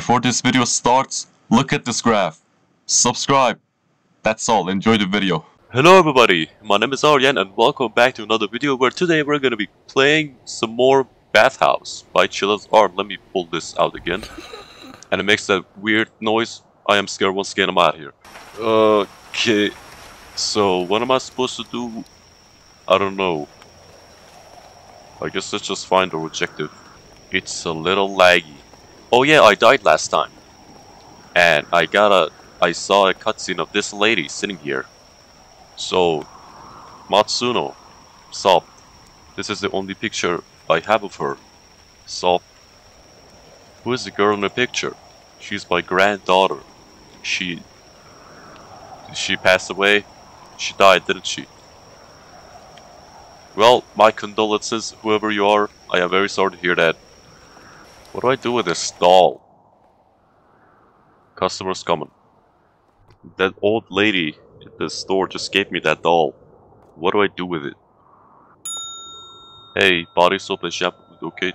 Before this video starts, look at this graph. Subscribe. That's all, enjoy the video. Hello everybody, my name is Arian and welcome back to another video where today we're gonna be playing some more Bathhouse by Chilla's Art. Let me pull this out again. And it makes that weird noise. I am scared once again, I'm out here. Okay, so what am I supposed to do? I don't know. I guess let's just find the objective. It's a little laggy. Oh yeah, I died last time. And I got a... I saw a cutscene of this lady sitting here. So, Matsuno, sob. this is the only picture I have of her. Sob. who is the girl in the picture? She's my granddaughter. She... She passed away. She died, didn't she? Well, my condolences, whoever you are. I am very sorry to hear that. What do I do with this doll? Customers coming. That old lady at the store just gave me that doll. What do I do with it? Hey, body soap and shampoo, okay?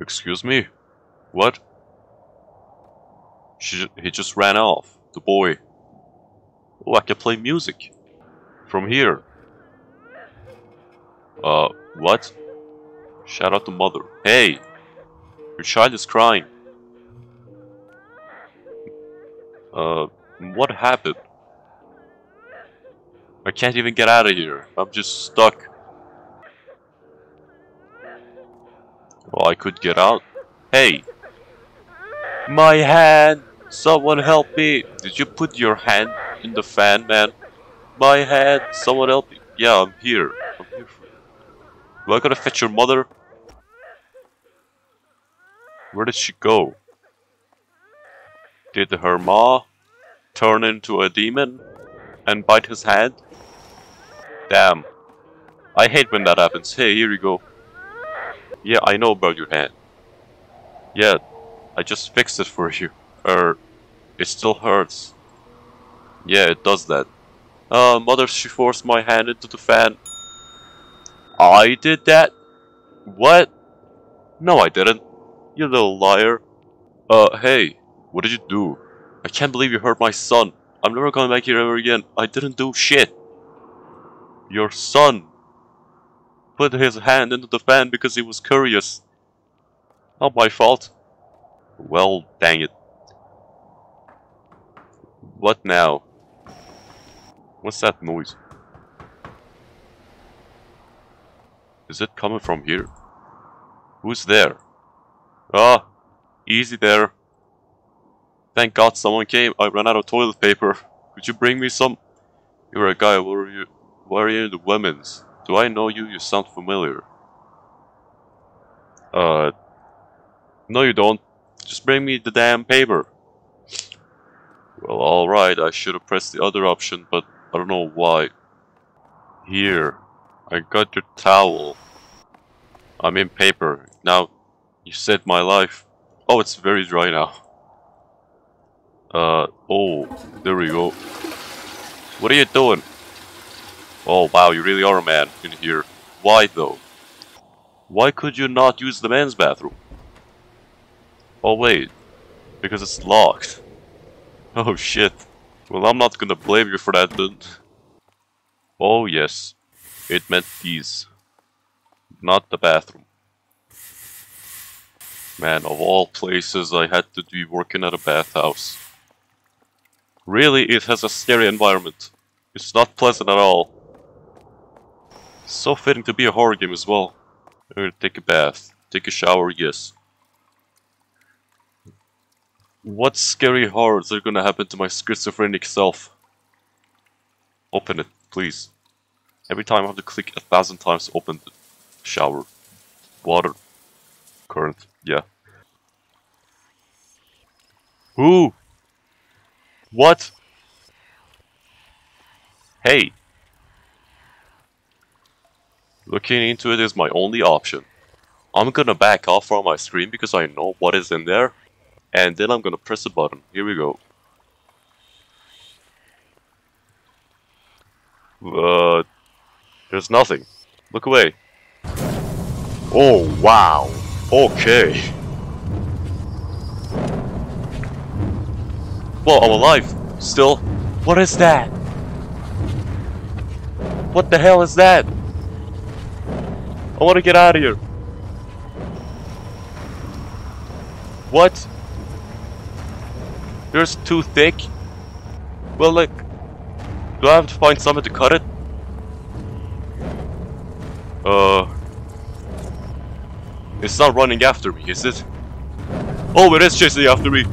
Excuse me? What? She, he just ran off. The boy. Oh, I can play music. From here. Uh, what? Shout out to mother. Hey! Your child is crying. Uh, what happened? I can't even get out of here. I'm just stuck. Well, I could get out. Hey! My hand! Someone help me! Did you put your hand in the fan, man? My hand! Someone help me! Yeah, I'm here. I'm here for you. Do I gotta fetch your mother? Where did she go? Did her ma turn into a demon and bite his hand? Damn. I hate when that happens. Hey, here you go. Yeah, I know about your hand. Yeah, I just fixed it for you. It still hurts. Yeah, it does that. Uh, mother, she forced my hand into the fan. I did that? What? No, I didn't. You little liar. Uh, hey, what did you do? I can't believe you hurt my son. I'm never coming back here ever again. I didn't do shit. Your son put his hand into the fan because he was curious. Not my fault. Well, dang it. What now? What's that noise? Is it coming from here? Who's there? Ah, easy there. Thank God someone came. I ran out of toilet paper. Could you bring me some? You're a guy. Why are you? Why are you in the women's? Do I know you? You sound familiar. Uh, no you don't. Just bring me the damn paper. Well, alright, I should have pressed the other option, but I don't know why. Here, I got your towel. I'm in paper. Now, you saved my life. Oh, it's very dry now. Uh, oh, there we go. What are you doing? Oh, wow, you really are a man in here. Why, though? Why could you not use the men's bathroom? Oh, wait. Because it's locked. Oh shit. Well, I'm not gonna blame you for that then. Oh yes, it meant these. Not the bathroom. Man, of all places I had to be working at a bathhouse. Really, it has a scary environment. It's not pleasant at all. So fitting to be a horror game as well. I'm take a bath. Take a shower, yes. What scary horrors are gonna happen to my schizophrenic self? Open it, please. Every time I have to click a thousand times to open the shower. Water. Current, yeah. Who? What? Hey. Looking into it is my only option. I'm gonna back off from my screen because I know what is in there and then I'm gonna press a button. Here we go. Uh, there's nothing. Look away. Oh, wow. Okay. Well, I'm alive. Still. What is that? What the hell is that? I want to get out of here. What? Yours too thick? Well, like, do I have to find something to cut it? Uh, it's not running after me, is it? Oh, it is chasing after me.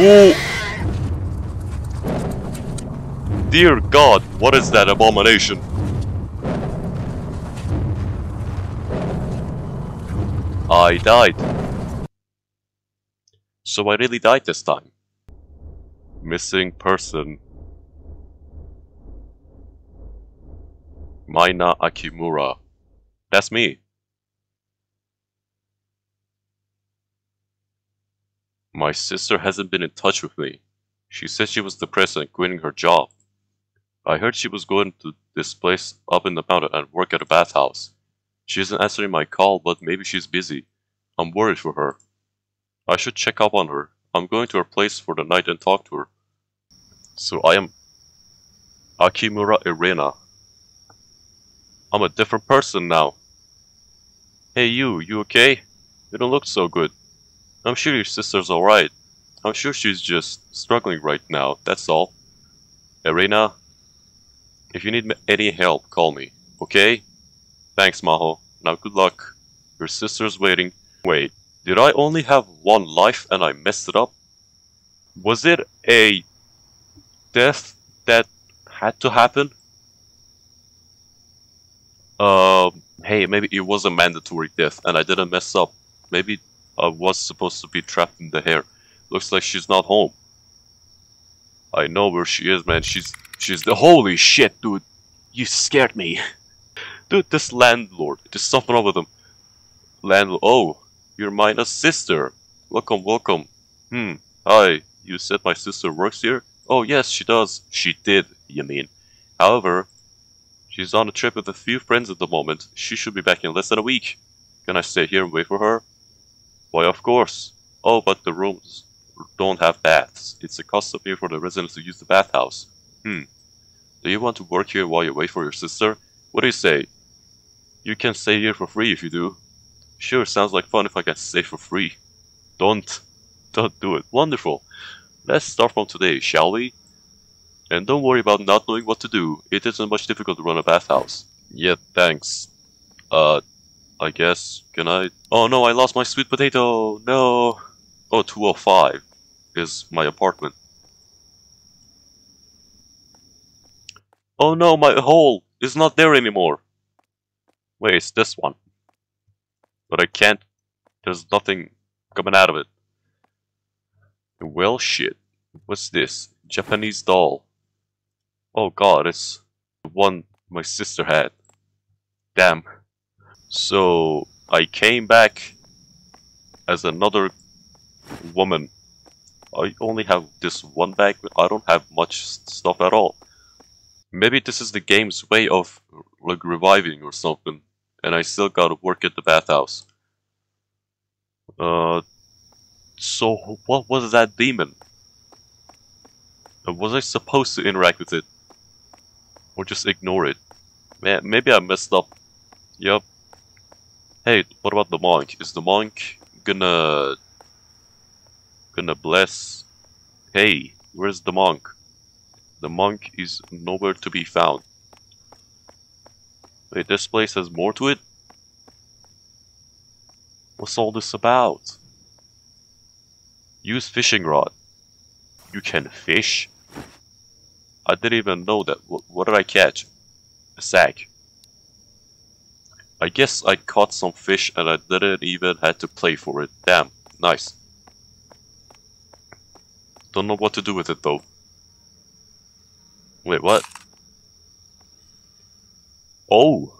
Ooh. Dear God, what is that abomination? I died. So I really died this time. Missing person. Maina Akimura. That's me. My sister hasn't been in touch with me. She said she was depressed and quitting her job. I heard she was going to this place up in the mountain and work at a bathhouse. She isn't answering my call, but maybe she's busy. I'm worried for her. I should check up on her. I'm going to her place for the night and talk to her. So I am Akimura Irena. I'm a different person now. Hey you, you okay? You don't look so good. I'm sure your sister's alright. I'm sure she's just struggling right now, that's all. Irena, if you need any help, call me, okay? Thanks, Maho. Now good luck. Your sister's waiting. Wait, did I only have one life and I messed it up? Was it a death that had to happen? Um, hey, maybe it was a mandatory death and I didn't mess up. Maybe I was supposed to be trapped in the hair. Looks like she's not home. I know where she is, man. She's she's the holy shit, dude. You scared me. Dude, this landlord. There's something wrong with him. Landlord. Oh, you're Mina's sister. Welcome, welcome. Hmm. Hi. You said my sister works here? Oh, yes, she does. She did, you mean. However, she's on a trip with a few friends at the moment. She should be back in less than a week. Can I stay here and wait for her? Why, of course. Oh, but the rooms don't have baths. It's a custom for the residents to use the bathhouse. Hmm. Do you want to work here while you wait for your sister? What do you say? You can stay here for free if you do. Sure, sounds like fun if I can stay for free. Don't. Don't do it. Wonderful. Let's start from today, shall we? And don't worry about not knowing what to do. It isn't much difficult to run a bathhouse. Yeah, thanks. Uh, I guess. Can I? Oh no, I lost my sweet potato. No. Oh, 205 is my apartment. Oh no, my hole is not there anymore. Wait, it's this one. But I can't. There's nothing coming out of it. Well, shit. What's this? Japanese doll. Oh god, it's the one my sister had. Damn. So, I came back as another woman. I only have this one bag, I don't have much stuff at all. Maybe this is the game's way of like reviving or something, and I still gotta work at the bathhouse. Uh, so what was that demon? Was I supposed to interact with it? Or just ignore it? Man, maybe I messed up. Yup. Hey, what about the monk? Is the monk gonna... gonna bless... Hey, where's the monk? The monk is nowhere to be found. Wait, this place has more to it? What's all this about? Use fishing rod. You can fish? I didn't even know that. What, what did I catch? A sack. I guess I caught some fish and I didn't even have to play for it. Damn, nice. Don't know what to do with it though. Wait, what? Oh!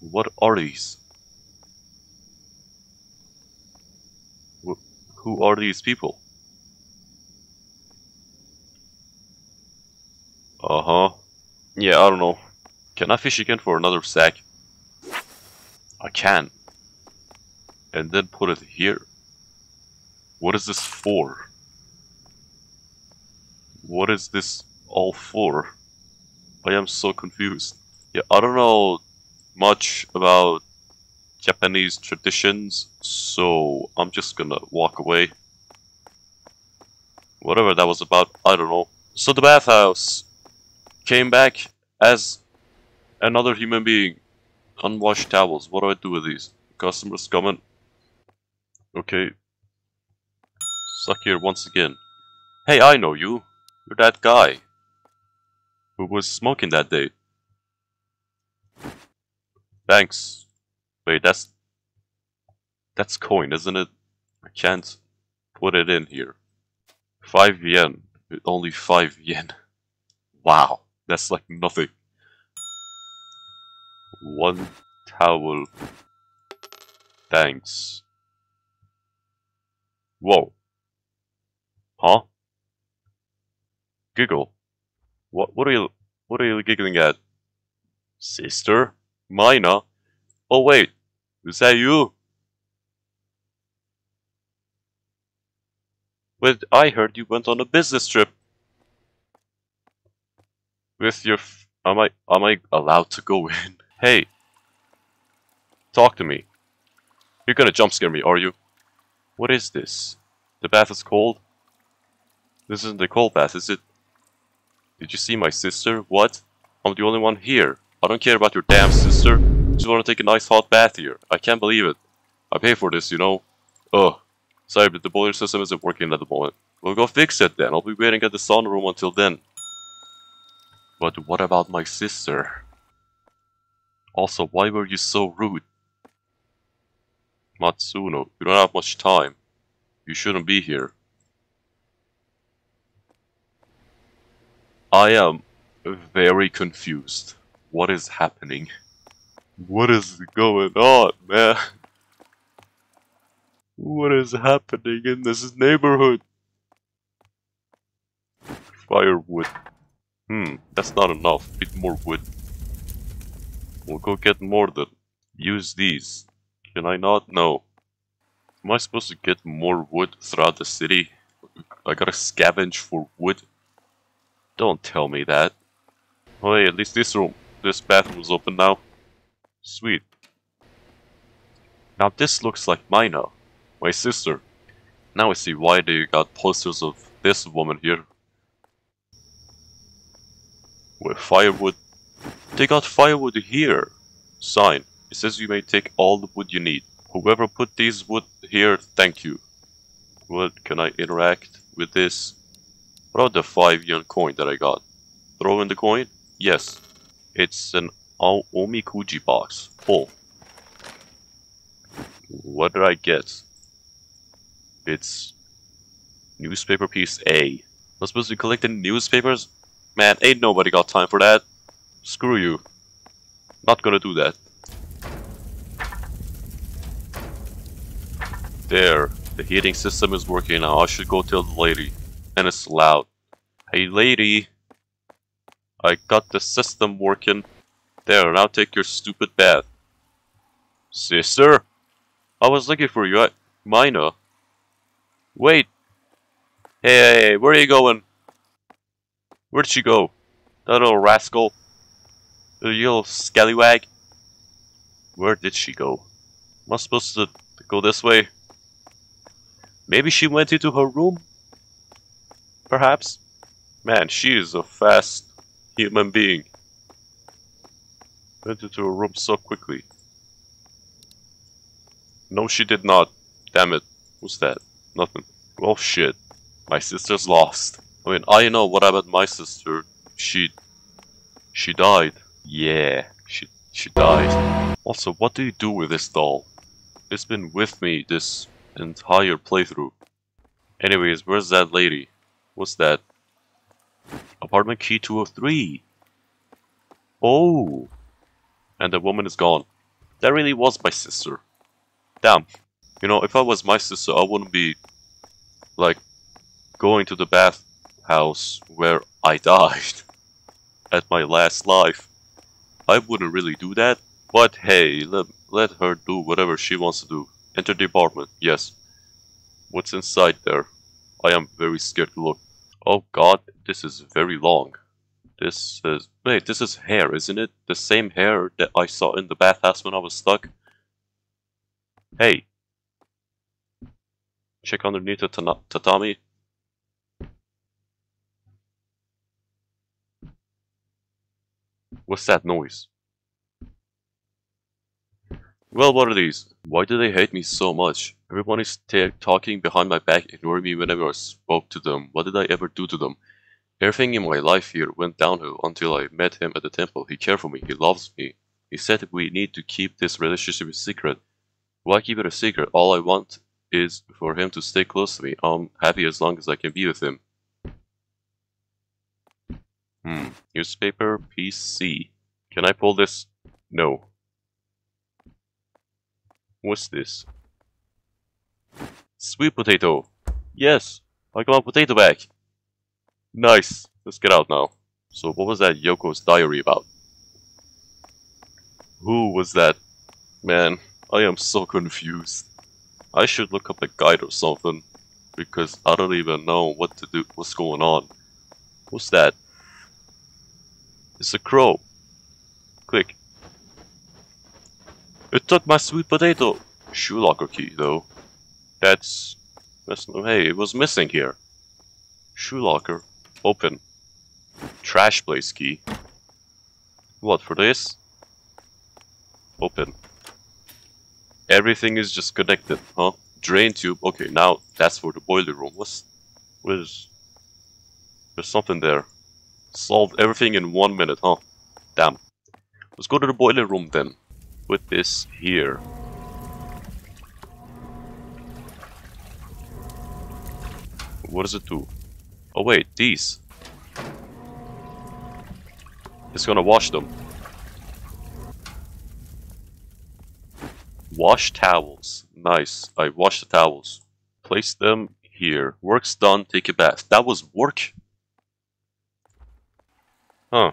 What are these? Wh who are these people? Uh-huh. Yeah, I don't know. Can I fish again for another sack? I can. And then put it here. What is this for? What is this all for? I am so confused. Yeah, I don't know much about Japanese traditions, so I'm just gonna walk away. Whatever that was about, I don't know. So the bathhouse came back as another human being. Unwashed towels. What do I do with these? Customers coming. Okay. Stuck here once again. Hey, I know you. You're that guy who was smoking that day. Thanks. Wait, that's that's coin, isn't it? I can't put it in here. Five yen. Only five yen. Wow, that's like nothing. One towel. Thanks. Whoa. Huh? Giggle. What what are you what are you giggling at? Sister? Mina? Oh wait, is that you? But I heard you went on a business trip. With your am I am I allowed to go in? Hey. Talk to me. You're gonna jump scare me, are you? What is this? The bath is cold? This isn't a cold bath, is it? Did you see my sister? What? I'm the only one here. I don't care about your damn sister. Just want to take a nice hot bath here. I can't believe it. I pay for this, you know. Ugh. Sorry, but the boiler system isn't working at the moment. We'll go fix it then. I'll be waiting at the sauna room until then. But what about my sister? Also, why were you so rude? Matsuno, you don't have much time. You shouldn't be here. I am very confused. What is happening? What is going on, man? What is happening in this neighborhood? Firewood. Hmm, that's not enough. Need more wood. We'll go get more then. Use these. Can I not? No. Am I supposed to get more wood throughout the city? I gotta scavenge for wood? Don't tell me that. Oh hey, at least this room, this bathroom is open now. Sweet. Now this looks like Mina, my sister. Now I see why they got posters of this woman here. With firewood. They got firewood here. Sign. It says you may take all the wood you need. Whoever put these wood here, thank you. What can I interact with this? What about the 5 yen coin that I got? Throw in the coin? Yes. It's an Omikuji box. Full. What did I get? It's newspaper piece A. I'm supposed to be collecting newspapers? Man, ain't nobody got time for that. Screw you. Not gonna do that. There. The heating system is working now. I should go tell the lady. And it's loud. Hey lady. I got the system working. There, now take your stupid bath. Sister? I was looking for you at Mina. Wait. Hey, where are you going? Where'd she go? That little rascal. The little scallywag. Where did she go? Am I supposed to go this way? Maybe she went into her room? Perhaps? Man, she is a fast human being. Went into a room so quickly. No, she did not. Damn it. What's that? Nothing. Well, shit. My sister's lost. I mean, I know what about my sister. She... She died. Yeah, she, she died. Also, what do you do with this doll? It's been with me this entire playthrough. Anyways, where's that lady? What's that? Apartment key 203. Oh. And the woman is gone. That really was my sister. Damn. You know, if I was my sister, I wouldn't be, like, going to the bathhouse where I died. at my last life. I wouldn't really do that, but hey, let, let her do whatever she wants to do. Enter the apartment, yes. What's inside there? I am very scared to look. Oh god, this is very long. This is... Wait, this is hair, isn't it? The same hair that I saw in the bathhouse when I was stuck? Hey. Check underneath the tatami. What's that noise? Well, what are these? Why do they hate me so much? Everyone is talking behind my back, ignoring me whenever I spoke to them. What did I ever do to them? Everything in my life here went downhill until I met him at the temple. He cared for me. He loves me. He said we need to keep this relationship a secret. Why keep it a secret? All I want is for him to stay close to me. I'm happy as long as I can be with him. Hmm. Newspaper PC. Can I pull this? No. What's this? Sweet potato. Yes. I got my potato back. Nice. Let's get out now. So what was that Yoko's diary about? Who was that? Man, I am so confused. I should look up a guide or something. Because I don't even know what to do, what's going on. What's that? It's a crow. Quick. It took my sweet potato. Shoe locker key, though. That's... hey, it was missing here. Shoe locker. Open. Trash place key. What, for this? Open. Everything is just connected, huh? Drain tube. Okay, now that's for the boiler room. What's... What is... There's something there. Solved everything in one minute, huh? Damn. Let's go to the boiler room then. With this here. What does it do? Oh wait, these. It's gonna wash them. Wash towels. Nice. I wash the towels. Place them here. Work's done, take a bath. That was work? Huh.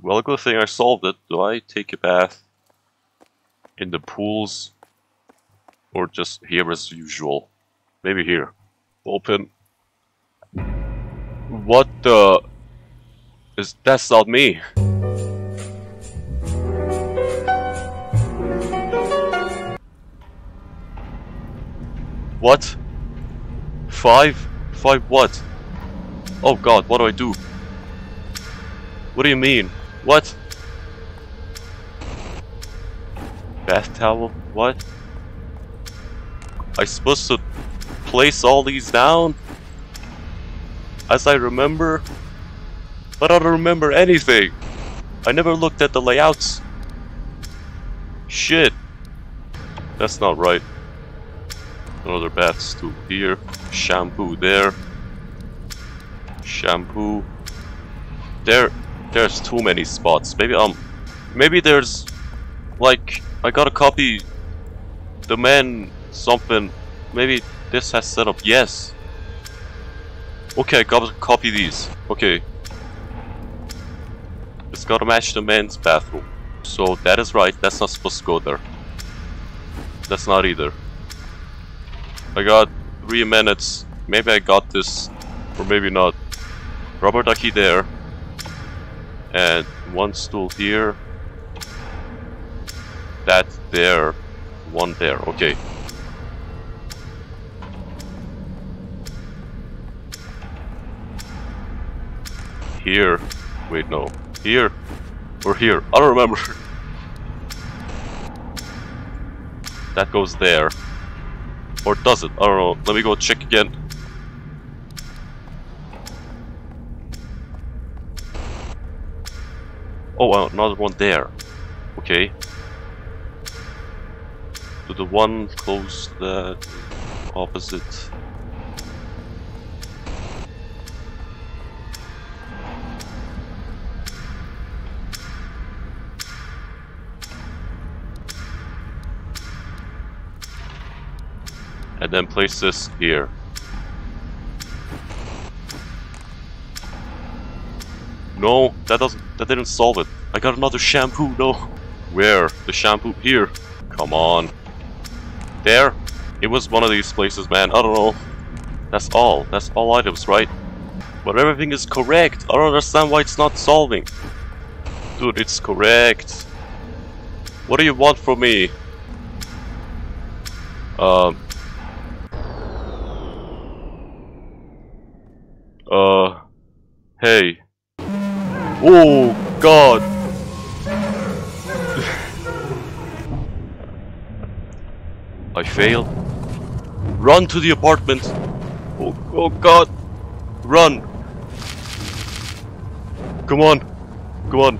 Well, good thing I solved it. Do I take a bath in the pools or just here as usual? Maybe here. Open. What the... Is that's not me. What? Five? Five what? Oh god, what do I do? What do you mean? What? Bath towel? What? I supposed to place all these down? As I remember? But I don't remember anything! I never looked at the layouts. Shit. That's not right. Another bath stool here. Shampoo there. Shampoo. There there's too many spots. Maybe um maybe there's like I gotta copy the man something. Maybe this has set up yes. Okay, I gotta copy these. Okay. It's gotta match the men's bathroom. So that is right, that's not supposed to go there. That's not either. I got three minutes. Maybe I got this, or maybe not. Rubber ducky there and one stool here that there one there okay here. Wait no. Here? Or here. I don't remember. That goes there. Or does it? I don't know. Let me go check again. Oh, uh, another one there. Okay. To the one close the opposite. And then place this here. No, that doesn't that didn't solve it. I got another shampoo, no. Where? The shampoo here. Come on. There? It was one of these places, man. I don't know. That's all. That's all items, right? But everything is correct. I don't understand why it's not solving. Dude, it's correct. What do you want from me? Um. Uh. Hey. Oh, God. I failed. Run to the apartment. Oh, oh God. Run. Come on. Come on.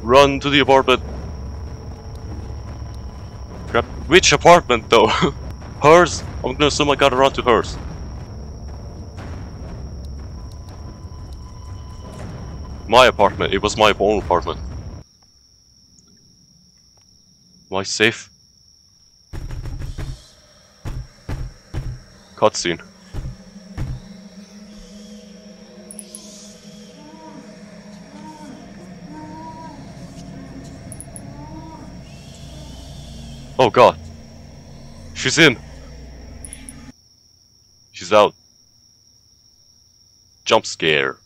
Run to the apartment. Crap. Which apartment though? hers? I'm gonna assume I gotta run to hers. My apartment. It was my own apartment. I safe? Cutscene. Oh god. She's in. She's out. Jump scare.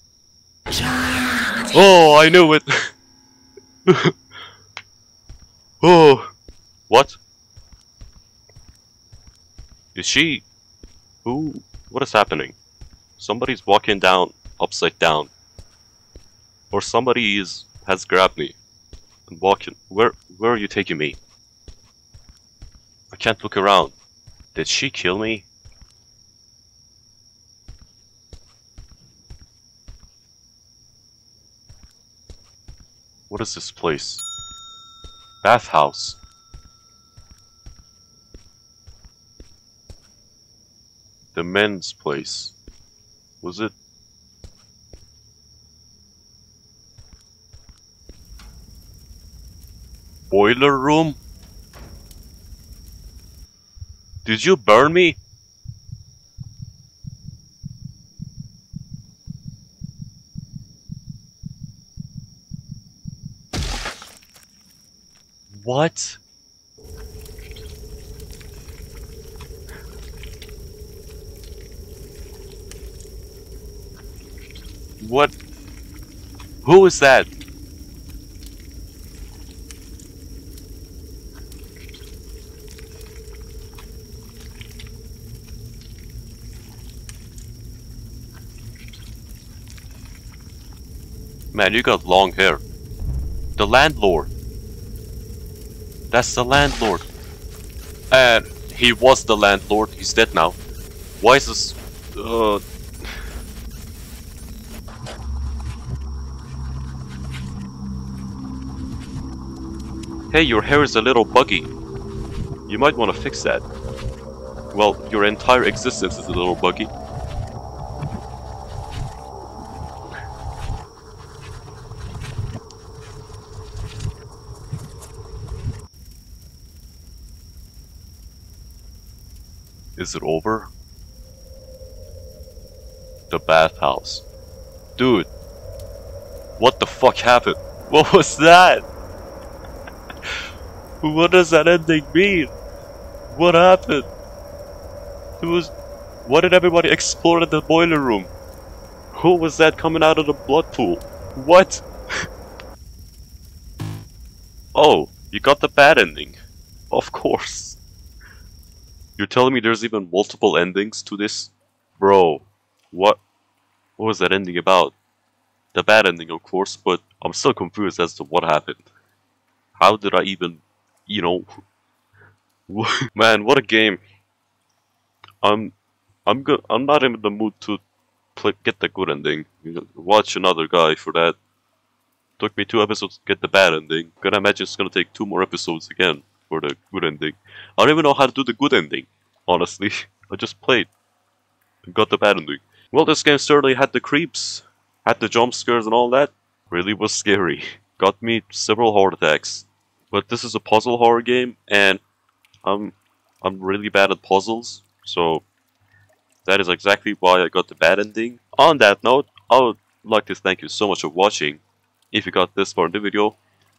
Oh, I knew it. oh. What? Is she... Who? What is happening? Somebody's walking down upside down. Or somebody is has grabbed me and walking. Where where are you taking me? I can't look around. Did she kill me? What is this place? Bathhouse. The men's place. Was it? Boiler room? Did you burn me? What? What? Who is that? Man, you got long hair. The landlord. That's the landlord. And he was the landlord. He's dead now. Why is this... Uh... Hey, your hair is a little buggy. You might want to fix that. Well, your entire existence is a little buggy. Is it over? The bathhouse. Dude. What the fuck happened? What was that? What does that ending mean? What happened? It was... Why did everybody explore in the boiler room? Who was that coming out of the blood pool? What? oh, you got the bad ending. Of course. You're telling me there's even multiple endings to this? Bro, what, what was that ending about? The bad ending, of course, but I'm still confused as to what happened. How did I even, you know... Man, what a game. I'm, I'm good. I'm not in the mood to play, get the good ending. Watch another guy for that. Took me two episodes to get the bad ending. Gonna imagine it's gonna take two more episodes again for the good ending. I don't even know how to do the good ending, honestly. I just played and got the bad ending. Well, this game certainly had the creeps, had the jump scares and all that. Really was scary. Got me several heart attacks. But this is a puzzle horror game, and I'm I'm really bad at puzzles, so that is exactly why I got the bad ending. On that note, I would like to thank you so much for watching. If you got this far in the video,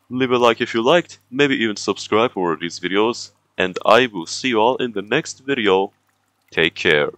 leave a like if you liked, maybe even subscribe for these videos, and I will see you all in the next video. Take care.